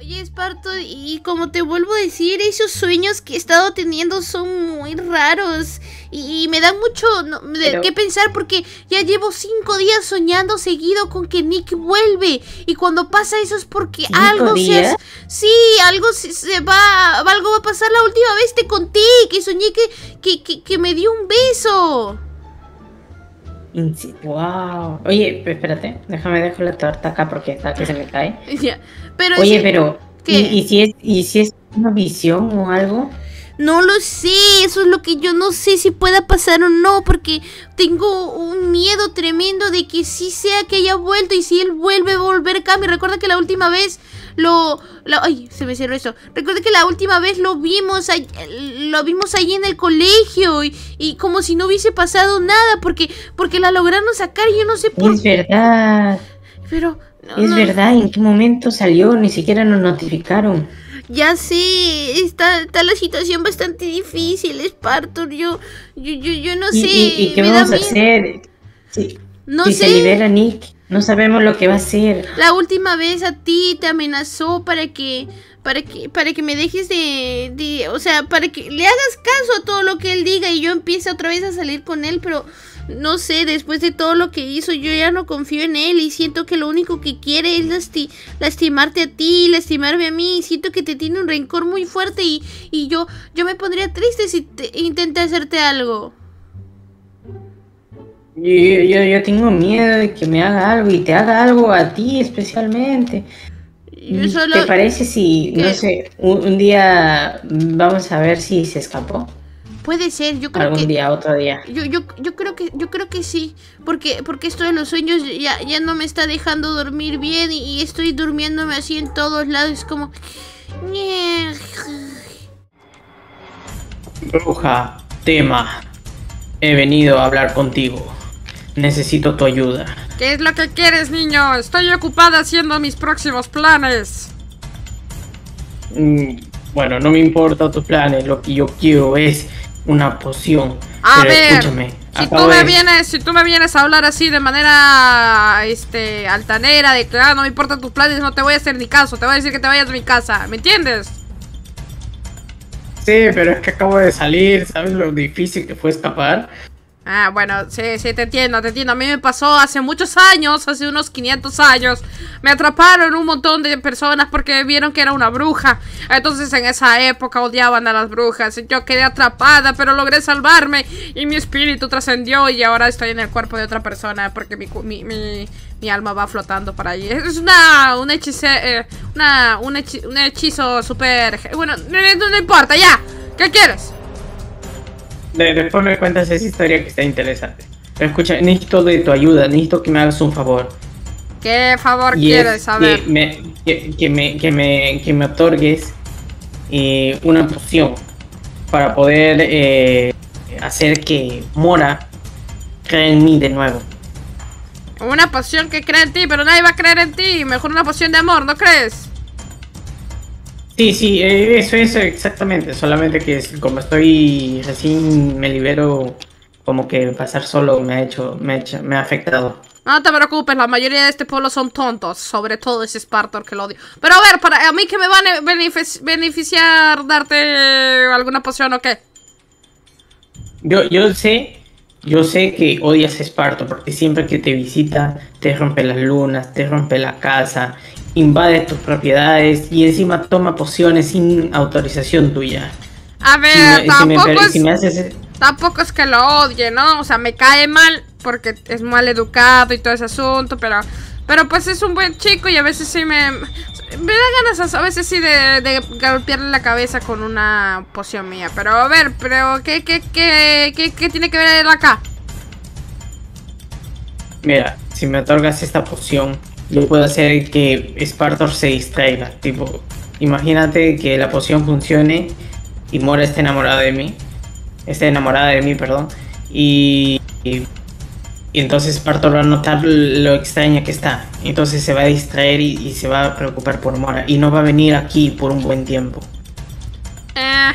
Oye, Esparto, y como te vuelvo a decir, esos sueños que he estado teniendo son muy raros. Y, me dan mucho no, de qué pensar porque ya llevo cinco días soñando seguido con que Nick vuelve. Y cuando pasa eso es porque algo días? se... Sí, algo se, se va... Algo va a pasar. La última vez te conté que soñé que, que, que, que me dio un beso. Wow. Oye, espérate, déjame dejar la torta acá porque está que se me cae. Pero Oye, pero ¿Qué? ¿y, y si es y si es una visión o algo? No lo sé, eso es lo que yo no sé si pueda pasar o no, porque tengo un miedo tremendo de que sí sea que haya vuelto y si él vuelve a volver Cami. Recuerda que la última vez lo, lo- ay, se me cerró eso. Recuerda que la última vez lo vimos ahí, lo vimos ahí en el colegio y, y como si no hubiese pasado nada, porque porque la lograron sacar y yo no sé por Es verdad, pero no, es no, verdad. ¿En qué momento salió? Ni siquiera nos notificaron. Ya sé, está, está la situación bastante difícil, Spartor. Yo, yo, yo, yo no sé. ¿Y, y- y qué vamos a hacer? Si, No si sé. se libera Nick, no sabemos lo que va a hacer. La última vez a ti te amenazó para que, para que, para que me dejes de, o sea, para que le hagas caso a todo lo que él diga y yo empiece otra vez a salir con él, pero no sé, después de todo lo que hizo, yo ya no confío en él y siento que lo único que quiere es lasti- lastimarte a ti, lastimarme a mí, y siento que te tiene un rencor muy fuerte y, y yo, yo me pondría triste si te, intenta hacerte algo. Yo, yo, yo tengo miedo de que me haga algo y te haga algo a ti especialmente. Solo... ¿Te parece si, ¿Qué? no sé, un, un día vamos a ver si se escapó? Puede ser, yo creo Algún que... día, otro día. Yo, yo, yo creo que yo creo que sí, porque porque esto de los sueños ya, ya no me está dejando dormir bien y, y estoy durmiéndome así en todos lados, como Bruja, tema. He venido a hablar contigo. Necesito tu ayuda. ¿Qué es lo que quieres, niño? Estoy ocupada haciendo mis próximos planes. Mm, Bueno, no me importa tus planes. Lo que yo quiero es una poción. A Pero ver, escúchame. si tú me de- vienes, si tú me vienes a hablar así de manera este altanera, de que ah, no me importan tus planes, no te voy a hacer ni caso, te voy a decir que te vayas de mi casa, ¿me entiendes? Sí, pero es que acabo de salir. ¿Sabes lo difícil que fue escapar? Ah, bueno, sí, sí, te entiendo, te entiendo. A mí me pasó hace muchos años, hace unos 500 años. Me atraparon un montón de personas porque vieron que era una bruja. Entonces en esa época odiaban a las brujas. Yo quedé atrapada, pero logré salvarme. Y mi espíritu trascendió y ahora estoy en el cuerpo de otra persona porque mi, mi, mi, alma va flotando por ahí. Es una, un, hechice, eh, una, un, hechi- un hechizo súper... Bueno, no, no- no importa, ya. ¿Qué quieres? De- después me cuentas esa historia que está interesante. Pero escucha, necesito de tu ayuda. Necesito que me hagas un favor. ¿Qué favor Y quieres es saber? Que me, que, que me, que me, que me otorgues eh, una poción para poder eh, hacer que Mora crea en mí de nuevo. Una poción que cree en ti, pero nadie va a creer en ti. Mejor una poción de amor, ¿no crees? Sí, sí, eh, eso, eso exactamente. Solamente que es- como estoy recién me libero, como que pasar solo me ha hecho, me ha, hecho- me ha afectado. No te preocupes, la mayoría de este pueblo son tontos. Sobre todo ese Spartor que lo odio. Pero a ver, para a mí que me van a benefic- beneficiar darte alguna poción o qué. Yo, yo sé, yo sé que odias a Esparto porque siempre que te visita te rompe las lunas, te rompe la casa, invade tus propiedades y encima toma pociones sin autorización tuya. A ver, si me tampoco, es, si me haces... tampoco es que lo odie, ¿no? O sea, me cae mal porque es mal educado y todo ese asunto, pero... Pero pues es un buen chico y a veces sí me... Me da ganas a a veces sí de, de golpearle la cabeza con una poción mía. Pero a ver, pero ¿qué, qué, qué, qué, qué tiene que ver él acá? Mira, si me otorgas esta poción, yo puedo hacer que Spartor se distraiga. Tipo, imagínate que la poción funcione y Mora esté enamorada de mí. Esté enamorada de mí, perdón. Y, y, y entonces Spartor va a notar lo extraña que está. Entonces se va a distraer y, y se va a preocupar por Mora. Y no va a venir aquí por un buen tiempo. Eh,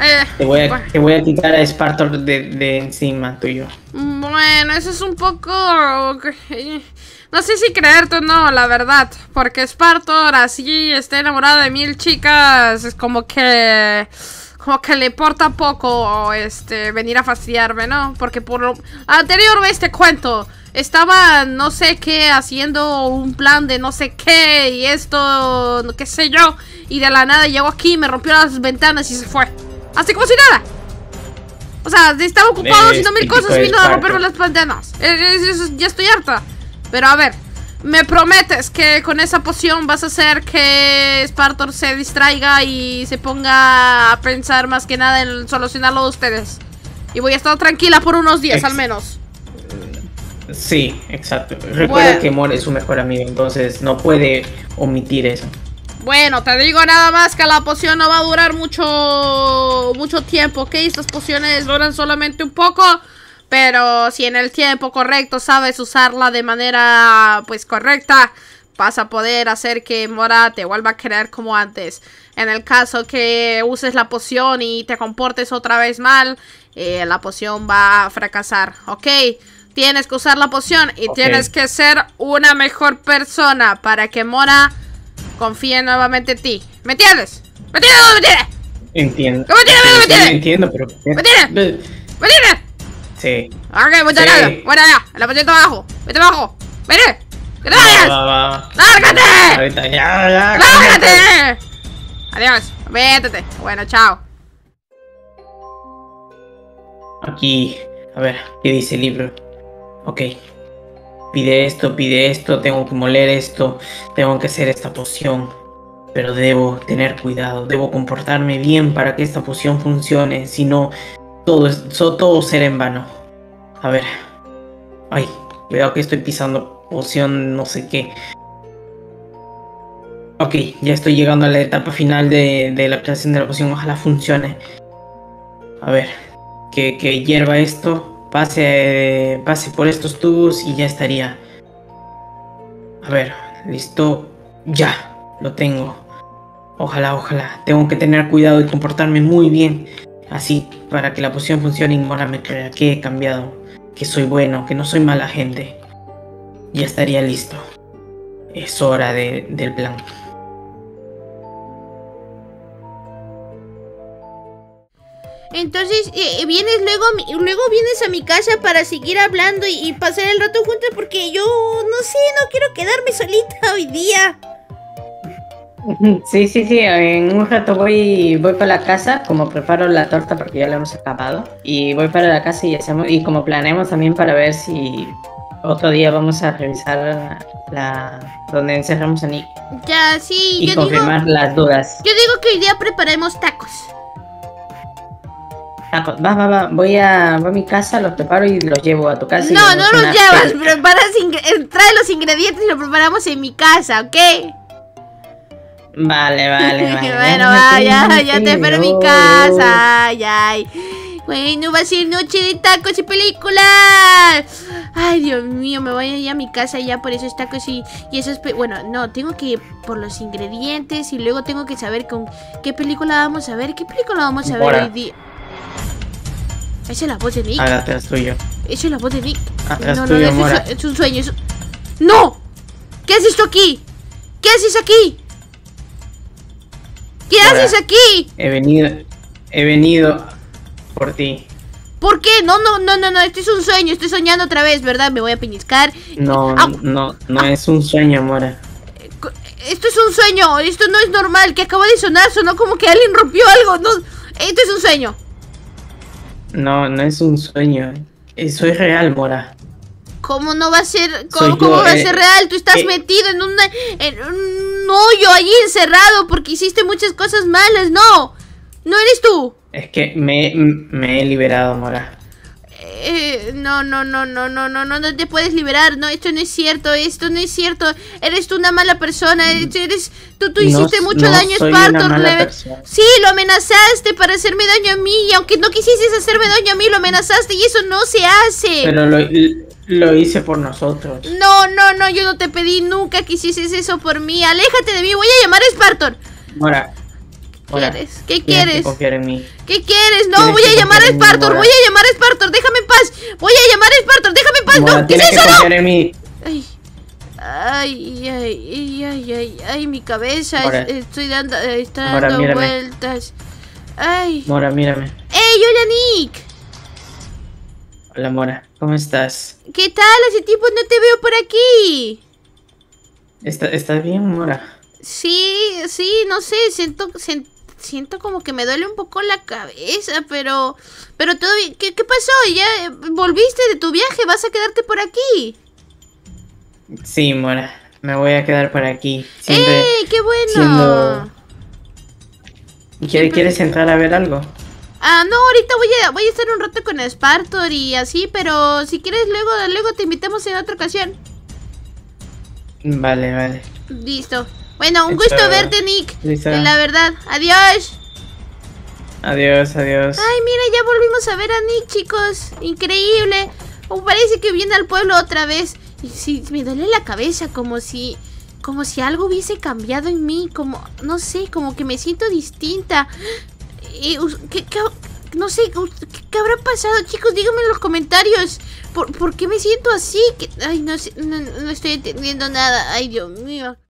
eh, Te voy a, bueno. te voy a quitar a Spartor de, de encima tuyo. Mm, Bueno, eso es un poco... No sé si creerte o no, la verdad. Porque Spartor así está enamorado de mil chicas. Es como que... Como que le importa poco este venir a fastidiarme, ¿no? Porque por lo anterior vez te cuento. Estaba no sé qué haciendo un plan de no sé qué y esto, qué sé yo. Y de la nada llegó aquí, me rompió las ventanas y se fue. Así como si nada. O sea, estaba ocupado haciendo mil cosas y vino a romperme las eso- ya estoy harta. Pero a ver, ¿me prometes que con esa poción vas a hacer que Spartor se distraiga y se ponga a pensar más que nada en solucionarlo de ustedes? Y voy a estar tranquila por unos días Ex- al menos. Sí, exacto. Recuerda Bueno. que Mora es su mejor amigo, entonces no puede omitir eso. Bueno, te digo nada más que la poción no va a durar mucho mucho tiempo, ¿ok? Estas pociones duran solamente un poco, pero si en el tiempo correcto sabes usarla de manera pues correcta, vas a poder hacer que Mora te vuelva a querer como antes. En el caso que uses la poción y te comportes otra vez mal, eh, la poción va a fracasar, ¿ok? Tienes que usar la poción y tienes que ser una mejor persona para que Mora confíe nuevamente en ti. ¿Me entiendes? ¿Me entiendes o no me entiendes? Entiendo. ¿Cómo tiene, Sí, me sí, tiene? entiendo, pero. ¿Me tiene? ¿Me entiendes? Sí. Ok, muchas Sí. gracias. Bueno, ya, la está abajo. Vete abajo. Vete. ¡Que te Va, vayas! va, va. ¡Lárgate! Ahorita, ya, ya. ¡Lárgate! Adiós. Vétete. Bueno, chao. Aquí, a ver, ¿qué dice el libro? Ok. Pide esto, pide esto, tengo que moler esto, tengo que hacer esta poción. Pero debo tener cuidado, debo comportarme bien para que esta poción funcione, si no, todo, es, todo será en vano. A ver. Ay, cuidado que estoy pisando poción no sé qué. Ok, ya estoy llegando a la etapa final de, la creación de la poción, ojalá funcione. A ver, que hierva esto, pase, pase por estos tubos y ya estaría. A ver, listo, ya, lo tengo. Ojalá, ojalá, tengo que tener cuidado y comportarme muy bien. Así, para que la poción funcione y Mora me crea que he cambiado, que soy bueno, que no soy mala gente. Ya estaría listo. Es hora de- del plan. Entonces, eh, vienes luego, luego vienes a mi casa para seguir hablando y, y pasar el rato juntos porque yo no sé, no quiero quedarme solita hoy día. Sí, sí, sí. En un rato voy, voy para la casa, como preparo la torta porque ya la hemos acabado. Y voy para la casa y hacemos, y como planeamos también para ver si otro día vamos a revisar la donde encerramos a Nick Ya, sí, y yo digo, confirmar las dudas. yo digo que hoy día preparemos tacos. Tacos. Va, va, va. Voy a, voy a mi casa, los preparo y los llevo a tu casa. y No, no los llevas, preparas, ingre- eh, trae los ingredientes y lo preparamos en mi casa, ¿ok? Vale, vale, vale. bueno, va, ya, ya te espero en mi casa. Ay, ay. Bueno, va a ser noche de tacos y películas. Ay, Dios mío, me voy a ir a mi casa ya por esos tacos y, y esos... pe- Bueno, no, tengo que ir por los ingredientes y luego tengo que saber con qué película vamos a ver. ¿Qué película vamos a ver hoy día? Esa es la voz de Nick. Haga atrás tuyo. Esa es la voz de Nick. Atrás no, no, tuyo, Mora. es, es un sueño. es- ¡No! ¿Qué haces tú aquí? ¿Qué haces aquí? ¿Qué Mora. haces aquí? He venido, he venido por ti. ¿Por qué? No, no, no, no, no, esto es un sueño, estoy soñando otra vez, ¿verdad? Me voy a peñiscar. No, Au. no, no es un sueño, Mora. Esto es un sueño, esto no es normal, que acaba de sonar, sonó como que alguien rompió algo, no, esto es un sueño. No, no es un sueño. Eh, Soy real, Mora. ¿Cómo no va a ser, cómo, yo, va a eh, ser real? Tú estás eh. metido en, una, en un hoyo allí encerrado porque hiciste muchas cosas malas, no, no eres tú. Es que me, me he liberado, Mora. Eh, no, no, no, no, no, no, no, no te puedes liberar. No, esto no es cierto, esto no es cierto. Eres tú una mala persona. Eres, eres- tú, tú hiciste mucho no daño Spartor. Sí, lo amenazaste para hacerme daño a mí. Y aunque no quisieses hacerme daño a mí, lo amenazaste y eso no se hace. Pero lo, lo hice por nosotros. No, no, no, yo no te pedí nunca que hicieses eso por mí. Aléjate de mí, voy a llamar a Spartor. Mora, quieres? ¿Qué que quieres? confiar en mí. ¿Qué quieres? No, voy a llamar a Spartor, voy a llamar a Spartor, déjame en paz. Voy a llamar a Spartor, déjame en paz. Mora, No, ¿qué es eso? No. confiar en mí. Ay, ay, ay, ay, ay, ay, mi cabeza, Mora. estoy dando, eh, está Mora, dando mírame. vueltas. Ay, Mora, mírame. ey, hola Nick. Hola, Mora. ¿Cómo estás? ¿Qué tal? Hace tiempo no te veo por aquí. ¿Está- ¿Estás bien, Mora? Sí, sí, no sé, siento, siento como que me duele un poco la cabeza, pero, pero todo bien. ¿Qué, qué pasó? ¿Ya eh, volviste de tu viaje? ¿Vas a quedarte por aquí? Sí, Mora. Me voy a quedar por aquí. Siempre. ¡Ey, qué bueno! siendo- ¿Quieres, ¿Quieres entrar a ver algo? Ah, no, ahorita voy a, voy a estar un rato con Spartor y así, pero si quieres luego, luego te invitamos en otra ocasión. Vale, vale. Listo. Bueno, un gusto verte, Nick. Listo. La verdad. Adiós. Adiós, adiós. Ay, mira, ya volvimos a ver a Nick, chicos. Increíble. Oh, parece que viene al pueblo otra vez. Y sí, me duele la cabeza, como si. Como si algo hubiese cambiado en mí. Como. No sé, como que me siento distinta. Y, ¿qué, qué- no sé, ¿qué, qué habrá pasado, chicos? Díganme en los comentarios. ¿Por, por qué me siento así? Que- ay, no sé, no, no estoy entendiendo nada. Ay, Dios mío.